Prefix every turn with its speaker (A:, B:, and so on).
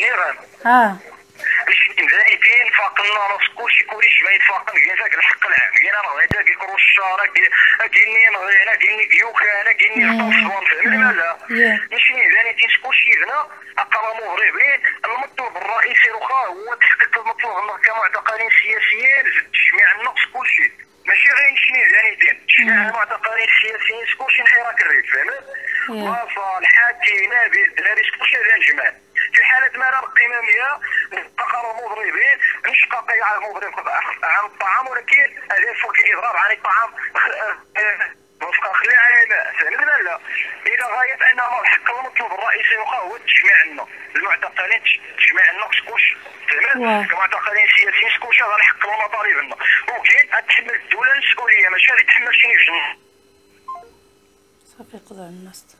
A: النيران
B: آه
A: باش مزايدين فاقنا راس كلشي كلشي ما يتفاقم ذاك الحق العام. كاين أنا غدا كيكرو الشارع كايني نغينا كايني كيوكانا كايني خطوصوان فهمتي مالا
B: Yeah.
A: ماشي زاني تيس كلشي هنا. اقرا مغربين المطلوب الرئيسي واخا هو تحقيق المطلوب. هنا كمعتقلين سياسيين تجميع النقص كلشي. ماشي غير نشني زاني دين. تجميع المعتقلين السياسيين كلشي نحيرك الريت فهمت؟
B: Yeah.
A: وصل حاكي نبيل الدراري كلشي هذا راه القمامية نتقرا مضربين نشقى على المضرب عن الطعام ولكن هذا فوق الإضراب عن الطعام وفق خلي على فهمت ولا لا؟ إلى غاية أن الحق المطلوب الرئيسي واخا هو تجميع لنا المعتقلين تجميع لنا كسكوش
B: واه.
A: فهمت؟ كمعتقلين سياسيين سكوش هذا الحق المطالب لنا وكاين تحمل الدولة المسؤولية. ماشي غير تحمل شي جن
B: صافي قضى الناس.